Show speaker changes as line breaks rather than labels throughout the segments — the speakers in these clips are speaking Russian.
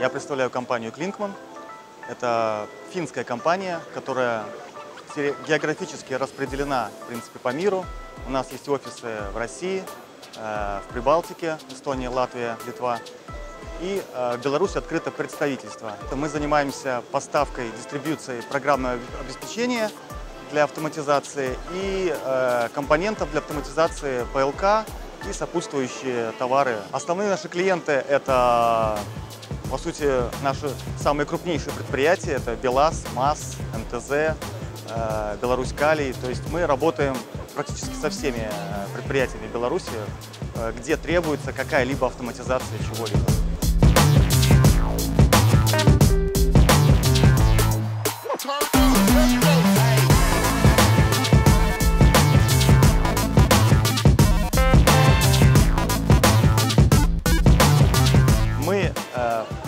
Я представляю компанию Клинкман. Это финская компания, которая географически распределена, в принципе, по миру. У нас есть офисы в России, э, в Прибалтике, Эстония, Латвия, Литва. И э, в Беларуси открыто представительство. Мы занимаемся поставкой, дистрибьюцией программного обеспечения для автоматизации и э, компонентов для автоматизации ПЛК и сопутствующие товары. Основные наши клиенты – это, по сути, наши самые крупнейшие предприятия. Это БелАЗ, МАЗ, МТЗ, э, Беларусь Калий. То есть мы работаем практически со всеми э, предприятиями Беларуси, э, где требуется какая-либо автоматизация чего-либо.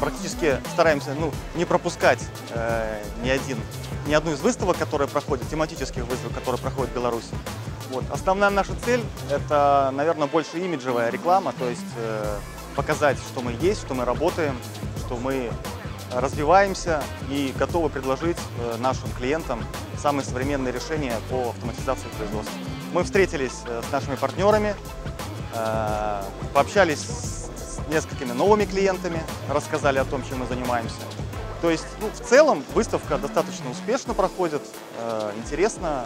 Практически стараемся ну, не пропускать э, ни один ни одну из выставок, которые проходят, тематических выставок, которые проходят в Беларуси. Вот. Основная наша цель – это, наверное, больше имиджевая реклама, то есть э, показать, что мы есть, что мы работаем, что мы развиваемся и готовы предложить э, нашим клиентам самые современные решения по автоматизации производства. Мы встретились э, с нашими партнерами, э, пообщались с несколькими новыми клиентами, рассказали о том, чем мы занимаемся. То есть, ну, в целом, выставка достаточно успешно проходит, э, интересно.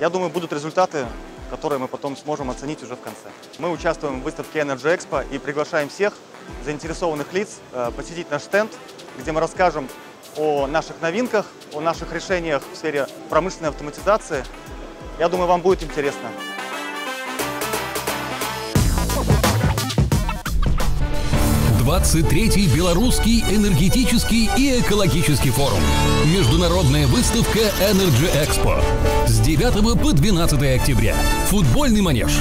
Я думаю, будут результаты, которые мы потом сможем оценить уже в конце. Мы участвуем в выставке Energy Expo и приглашаем всех заинтересованных лиц э, посетить наш стенд, где мы расскажем о наших новинках, о наших решениях в сфере промышленной автоматизации. Я думаю, вам будет интересно.
23-й Белорусский энергетический и экологический форум. Международная выставка Energy Expo. С 9 по 12 октября. Футбольный манеж.